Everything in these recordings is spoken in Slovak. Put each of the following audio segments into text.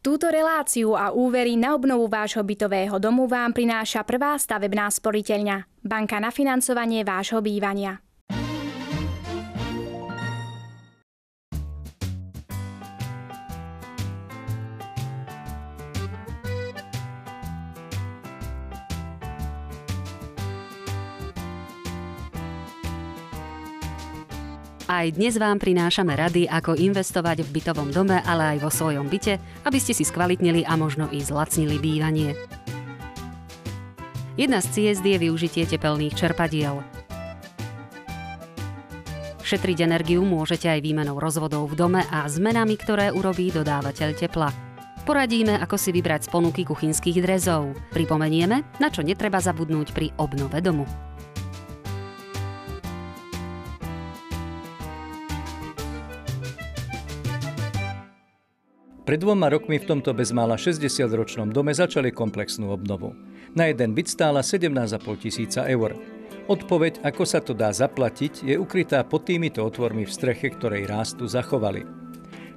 Túto reláciu a úvery na obnovu vášho bytového domu vám prináša prvá stavebná sporiteľňa, banka na financovanie vášho bývania. Aj dnes vám prinášame rady, ako investovať v bytovom dome, ale aj vo svojom byte, aby ste si skvalitnili a možno i zlacnili bývanie. Jedna z ciest je využitie tepelných čerpadiel. Šetriť energiu môžete aj výmenou rozvodov v dome a zmenami, ktoré urobí dodávateľ tepla. Poradíme, ako si vybrať z ponuky kuchynských drezov. Pripomenieme, na čo netreba zabudnúť pri obnove domu. Pred dvoma rokmi v tomto bezmála 60-ročnom dome začali komplexnú obnovu. Na jeden byt stála 17,5 tisíca eur. Odpoveď, ako sa to dá zaplatiť, je ukrytá pod týmito otvormi v streche, ktorej rástu zachovali.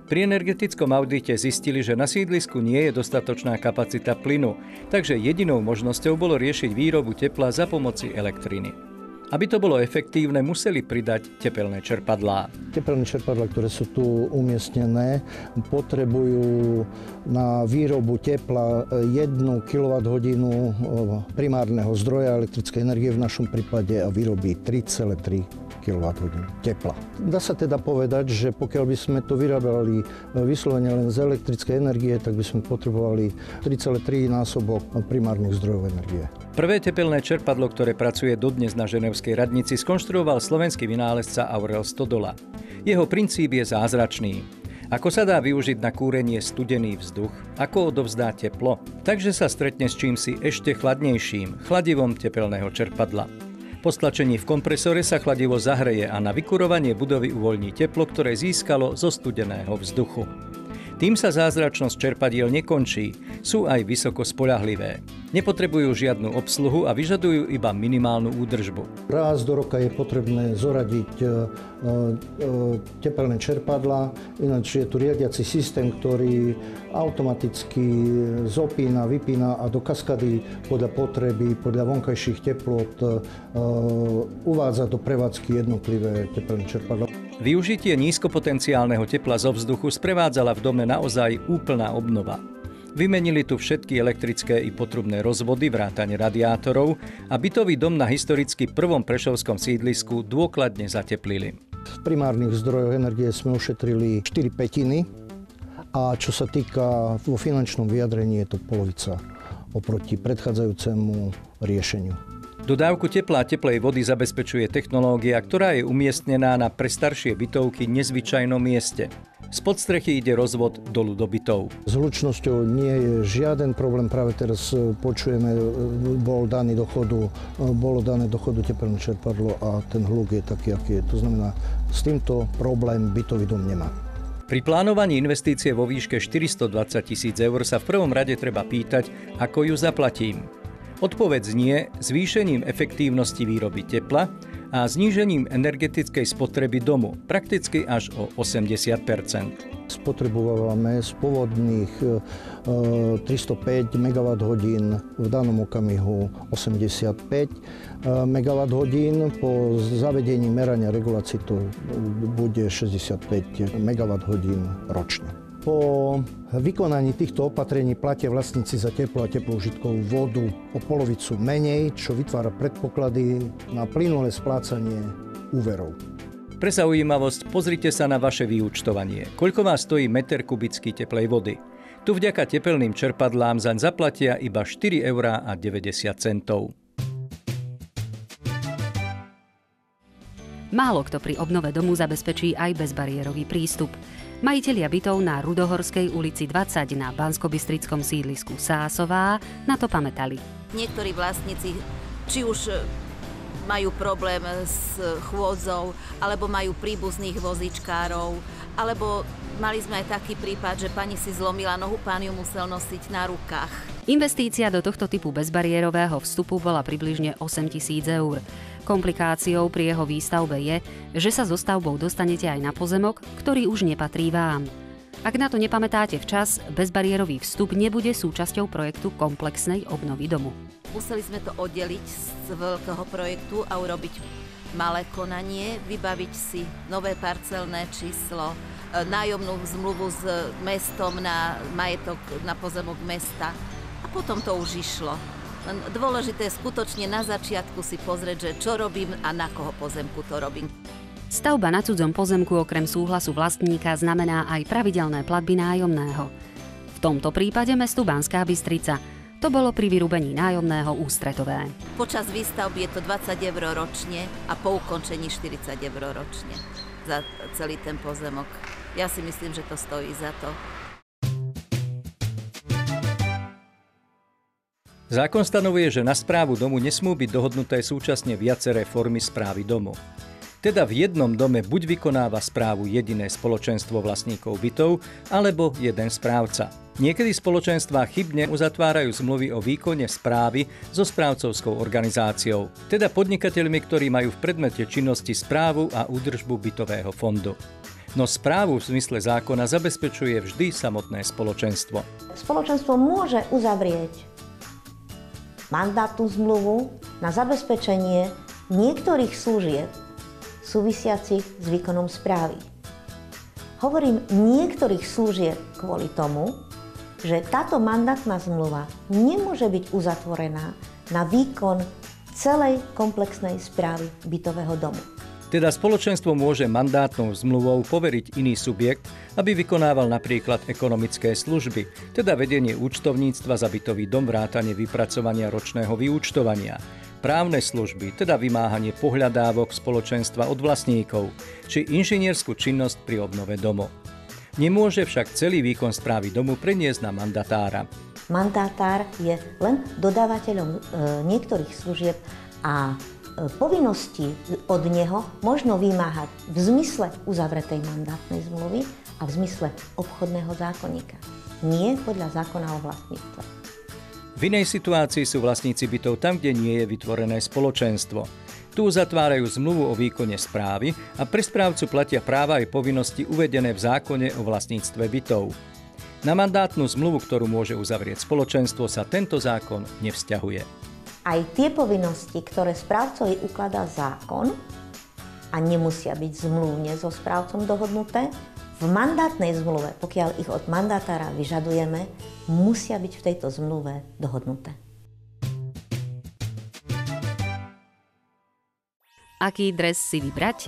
Pri energetickom audite zistili, že na sídlisku nie je dostatočná kapacita plynu, takže jedinou možnosťou bolo riešiť výrobu tepla za pomoci elektriny. Aby to bolo efektívne, museli pridať tepelné čerpadlá. Tepelné čerpadlá, ktoré sú tu umiestnené, potrebujú na výrobu tepla 1 kWh primárneho zdroja elektrickej energie, v našom prípade a vyrobí 3,3 kWh tepla. Dá sa teda povedať, že pokiaľ by sme to vyrábali e, vyslovene len z elektrickej energie, tak by sme potrebovali 3,3 násobok primárnych zdrojov energie. Prvé tepelné čerpadlo, ktoré pracuje dodnes na Ženevskej radnici, skonštruoval slovenský vynálezca Aurel Stodola. Jeho princíp je zázračný. Ako sa dá využiť na kúrenie studený vzduch? Ako odovzdá teplo? Takže sa stretne s čímsi ešte chladnejším, chladivom tepelného čerpadla. Po stlačení v kompresore sa chladivo zahreje a na vykurovanie budovy uvoľní teplo, ktoré získalo zo studeného vzduchu. Tým sa zázračnosť čerpadiel nekončí, sú aj vysoko spolahlivé. Nepotrebujú žiadnu obsluhu a vyžadujú iba minimálnu údržbu. Raz do roka je potrebné zoradiť e, e, tepelné čerpadla, ináč je tu riadiaci systém, ktorý automaticky zopína, vypína a do kaskady podľa potreby, podľa vonkajších teplot e, uvádza do prevádzky jednotlivé tepelné čerpadla. Využitie nízkopotenciálneho tepla zo vzduchu sprevádzala v dome naozaj úplná obnova. Vymenili tu všetky elektrické i potrubné rozvody, vrátane radiátorov a bytový dom na historicky prvom prešovskom sídlisku dôkladne zateplili. V primárnych zdrojoch energie sme ušetrili 4 petiny a čo sa týka vo finančnom vyjadrení je to polovica oproti predchádzajúcemu riešeniu. Dodávku tepla a teplej vody zabezpečuje technológia, ktorá je umiestnená na prestaršie bytovky nezvyčajnom mieste. Z podstrechy ide rozvod dolu do bytov. S hlučnosťou nie je žiaden problém. Práve teraz e, počujeme, e, bol daný do chodu, e, bolo dané do chodu tepelné čerpadlo a ten hluk je taký, aký je. To znamená, s týmto problém bytový dom nemá. Pri plánovaní investície vo výške 420 tisíc eur sa v prvom rade treba pýtať, ako ju zaplatím. Odpoveď znie zvýšením efektívnosti výroby tepla a znížením energetickej spotreby domu, prakticky až o 80 Spotrebujeme z pôvodných 305 MWh v danom okamihu 85 MWh. Po zavedení merania regulácií to bude 65 MWh ročne. Po vykonaní týchto opatrení platia vlastníci za teplo a teploužitkovú vodu o polovicu menej, čo vytvára predpoklady na plynulé splácanie úverov. Pre zaujímavosť pozrite sa na vaše vyúčtovanie. Koľko vás stojí meter kubický teplej vody? Tu vďaka tepelným čerpadlám zaň zaplatia iba 4 eurá a 90 centov. Málo kto pri obnove domu zabezpečí aj bezbariérový prístup. Majitelia bytov na Rudohorskej ulici 20 na Banskobystrickom sídlisku Sásová na to pamätali. Niektorí vlastníci či už e, majú problém s chôdzou, alebo majú príbuzných vozičkárov, alebo mali sme aj taký prípad, že pani si zlomila nohu, pán ju musel nosiť na rukách. Investícia do tohto typu bezbariérového vstupu bola približne 8 tisíc eur. Komplikáciou pri jeho výstavbe je, že sa so stavbou dostanete aj na pozemok, ktorý už nepatrí vám. Ak na to nepamätáte včas, bezbariérový vstup nebude súčasťou projektu komplexnej obnovy domu. Museli sme to oddeliť z veľkého projektu a urobiť malé konanie, vybaviť si nové parcelné číslo, e, nájomnú zmluvu s mestom na majetok, na pozemok mesta. A potom to už išlo. Len dôležité skutočne na začiatku si pozrieť, že čo robím a na koho pozemku to robím. Stavba na cudzom pozemku okrem súhlasu vlastníka znamená aj pravidelné platby nájomného. V tomto prípade mestu Banská Bystrica. To bolo pri vyrúbení nájomného ústretové. Počas výstavby je to 20 eur ročne a po ukončení 40 eur ročne za celý ten pozemok. Ja si myslím, že to stojí za to. Zákon stanovuje, že na správu domu nesmú byť dohodnuté súčasne viaceré formy správy domu. Teda v jednom dome buď vykonáva správu jediné spoločenstvo vlastníkov bytov, alebo jeden správca. Niekedy spoločenstvá chybne uzatvárajú zmluvy o výkone správy so správcovskou organizáciou, teda podnikateľmi, ktorí majú v predmete činnosti správu a údržbu bytového fondu. No správu v zmysle zákona zabezpečuje vždy samotné spoločenstvo. Spoločenstvo môže uzavrieť mandátnu zmluvu na zabezpečenie niektorých služieb súvisiacich s výkonom správy. Hovorím niektorých služieb kvôli tomu, že táto mandátna zmluva nemôže byť uzatvorená na výkon celej komplexnej správy bytového domu. Teda spoločenstvo môže mandátnou zmluvou poveriť iný subjekt, aby vykonával napríklad ekonomické služby, teda vedenie účtovníctva za bytový dom vrátane vypracovania ročného vyúčtovania, právne služby, teda vymáhanie pohľadávok spoločenstva od vlastníkov, či inžinierskú činnosť pri obnove domu. Nemôže však celý výkon správy domu preniesť na mandatára. Mandátár je len dodávateľom e, niektorých služieb a povinnosti od neho možno vymáhať v zmysle uzavretej mandátnej zmluvy a v zmysle obchodného zákonníka. Nie podľa zákona o vlastníctve. V inej situácii sú vlastníci bytov tam, kde nie je vytvorené spoločenstvo. Tu zatvárajú zmluvu o výkone správy a pre správcu platia práva aj povinnosti uvedené v zákone o vlastníctve bytov. Na mandátnu zmluvu, ktorú môže uzavrieť spoločenstvo, sa tento zákon nevzťahuje. Aj tie povinnosti, ktoré správcovi ukladá zákon a nemusia byť zmluvne so správcom dohodnuté, v mandátnej zmluve, pokiaľ ich od mandátára vyžadujeme, musia byť v tejto zmluve dohodnuté. Aký dres si vybrať?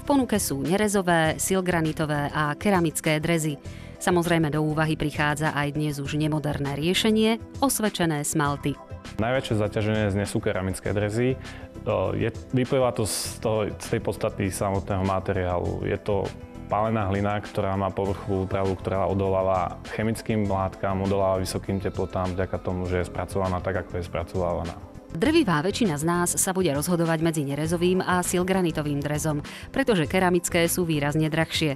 V ponuke sú nerezové, silgranitové a keramické drezy. Samozrejme do úvahy prichádza aj dnes už nemoderné riešenie – osvečené smalty. Najväčšie zaťaženie dnes sú keramické drezy. Je, vyplýva to z, toho, z tej podstaty samotného materiálu. Je to pálená hlina, ktorá má povrchovú úpravu, ktorá odoláva chemickým látkam, odoláva vysokým teplotám vďaka tomu, že je spracovaná tak, ako je spracovávaná. Drvivá väčšina z nás sa bude rozhodovať medzi nerezovým a silgranitovým drezom, pretože keramické sú výrazne drahšie.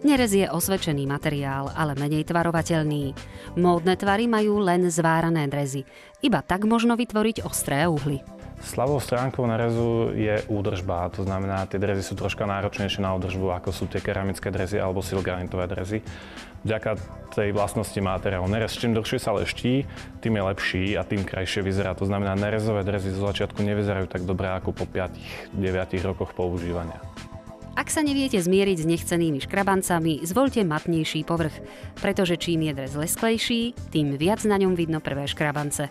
Nerez je osvedčený materiál, ale menej tvarovateľný. Módne tvary majú len zvárané drezy. Iba tak možno vytvoriť ostré uhly. Slavou stránkou rezu je údržba, to znamená, tie drezy sú troška náročnejšie na údržbu, ako sú tie keramické drezy alebo silgranitové drezy. Vďaka tej vlastnosti materiálu. Nerez čím dlhšie sa leští, tým je lepší a tým krajšie vyzerá. To znamená, nerezové drezy zo začiatku nevyzerajú tak dobre ako po 5-9 rokoch používania. Ak sa neviete zmieriť s nechcenými škrabancami, zvolte matnejší povrch, pretože čím je dres lesklejší, tým viac na ňom vidno prvé škrabance.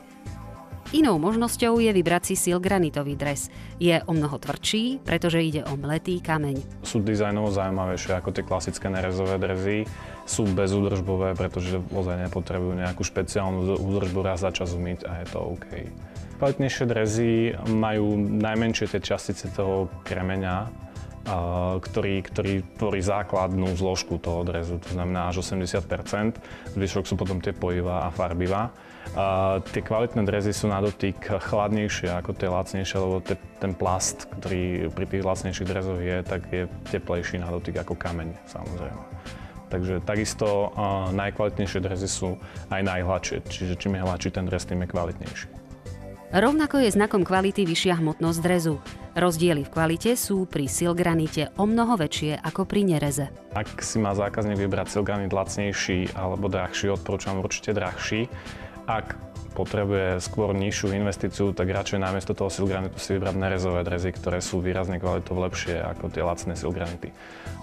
Inou možnosťou je vybrať si silgranitový dres. Je o mnoho tvrdší, pretože ide o mletý kameň. Sú dizajnovo zaujímavejšie ako tie klasické nerezové drezy. Sú bezúdržbové, pretože ozaj nepotrebujú nejakú špeciálnu údržbu raz za čas umyť a je to OK. Kvalitnejšie drezy majú najmenšie tie častice toho kremeňa, ktorý, ktorý tvorí základnú zložku toho drezu, to znamená až 80% zvyšok sú potom tie pojiva a farbiva. A tie kvalitné drezy sú na dotyk chladnejšie ako tie lacnejšie, lebo te, ten plast, ktorý pri tých lacnejších drezoch je, tak je teplejší na dotyk ako kameň, samozrejme. Takže takisto uh, najkvalitnejšie drezy sú aj najhladšie, čiže čím je hladší ten dres, tým je kvalitnejší. Rovnako je znakom kvality vyššia hmotnosť drezu. Rozdiely v kvalite sú pri silgranite o mnoho väčšie ako pri nereze. Ak si má zákazník vybrať silgranit lacnejší alebo drahší, odporúčam určite drahší. Ak potrebuje skôr nižšiu investíciu, tak radšej namiesto toho silgranitu si vybrať nerezové drezy, ktoré sú výrazne kvalitou lepšie ako tie lacné silgranity.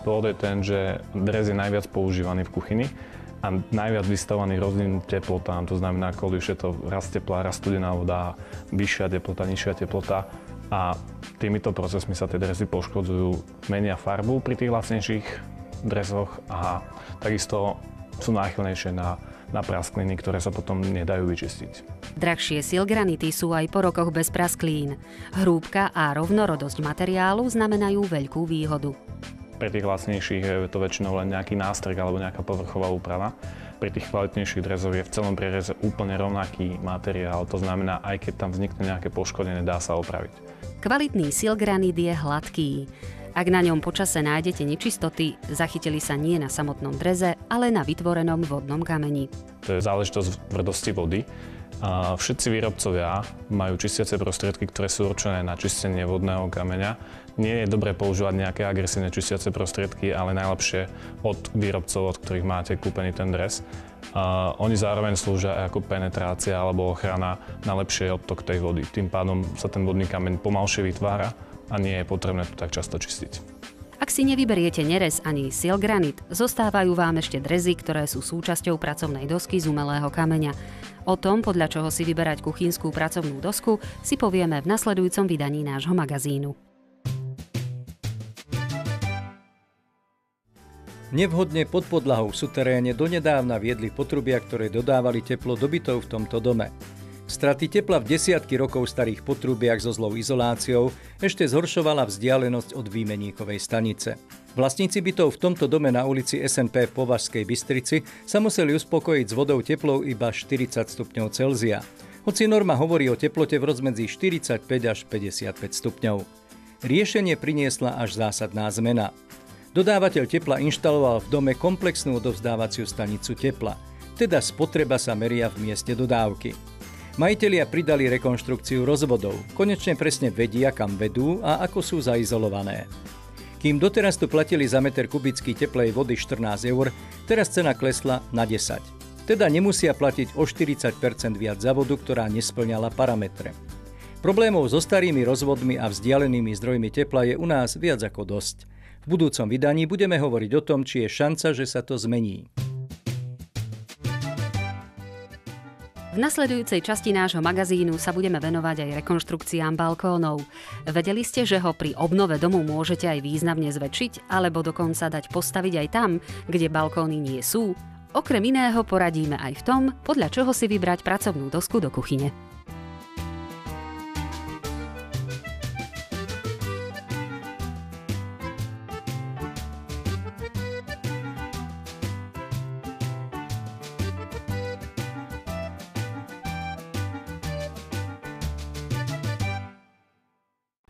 Dôvod je ten, že drez je najviac používaný v kuchyni a najviac vystavovaný rôznym teplotám, to znamená, je to raz teplá, raz studená voda, vyššia teplota, nižšia teplota a týmito procesmi sa tie drezy poškodzujú, menia farbu pri tých lacnejších drezoch a takisto sú náchylnejšie na na praskliny, ktoré sa potom nedajú vyčistiť. Drahšie silgranity sú aj po rokoch bez prasklín. Hrúbka a rovnorodosť materiálu znamenajú veľkú výhodu. Pre tých vlastnejších je to väčšinou len nejaký nástrek alebo nejaká povrchová úprava. Pri tých kvalitnejších drezoch je v celom priereze úplne rovnaký materiál, to znamená, aj keď tam vznikne nejaké poškodenie, dá sa opraviť. Kvalitný silgranit je hladký. Ak na ňom počase nájdete nečistoty, zachytili sa nie na samotnom dreze, ale na vytvorenom vodnom kameni. To je záležitosť tvrdosti vody. A všetci výrobcovia majú čistiace prostriedky, ktoré sú určené na čistenie vodného kameňa. Nie je dobré používať nejaké agresívne čistiace prostriedky, ale najlepšie od výrobcov, od ktorých máte kúpený ten dres. A oni zároveň slúžia aj ako penetrácia alebo ochrana na lepšie odtok tej vody. Tým pádom sa ten vodný kameň pomalšie vytvára a nie je potrebné to tak často čistiť. Ak si nevyberiete nerez ani silgranit, zostávajú vám ešte drezy, ktoré sú súčasťou pracovnej dosky z umelého kameňa. O tom, podľa čoho si vyberať kuchynskú pracovnú dosku, si povieme v nasledujúcom vydaní nášho magazínu. Nevhodne pod podlahou v suteréne donedávna viedli potrubia, ktoré dodávali teplo do bytov v tomto dome. Straty tepla v desiatky rokov starých potrubiach so zlou izoláciou ešte zhoršovala vzdialenosť od výmeníkovej stanice. Vlastníci bytov v tomto dome na ulici SNP v Považskej Bystrici sa museli uspokojiť s vodou teplou iba 40 stupňov Celzia. Hoci norma hovorí o teplote v rozmedzi 45 až 55 stupňov. Riešenie priniesla až zásadná zmena. Dodávateľ tepla inštaloval v dome komplexnú odovzdávaciu stanicu tepla, teda spotreba sa meria v mieste dodávky. Majitelia pridali rekonštrukciu rozvodov. Konečne presne vedia, kam vedú a ako sú zaizolované. Kým doteraz tu platili za meter kubický teplej vody 14 eur, teraz cena klesla na 10. Teda nemusia platiť o 40 viac za vodu, ktorá nesplňala parametre. Problémov so starými rozvodmi a vzdialenými zdrojmi tepla je u nás viac ako dosť. V budúcom vydaní budeme hovoriť o tom, či je šanca, že sa to zmení. V nasledujúcej časti nášho magazínu sa budeme venovať aj rekonštrukciám balkónov. Vedeli ste, že ho pri obnove domu môžete aj významne zväčšiť, alebo dokonca dať postaviť aj tam, kde balkóny nie sú? Okrem iného poradíme aj v tom, podľa čoho si vybrať pracovnú dosku do kuchyne.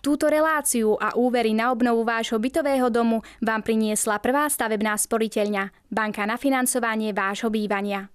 Túto reláciu a úvery na obnovu vášho bytového domu vám priniesla prvá stavebná sporiteľňa Banka na financovanie vášho bývania.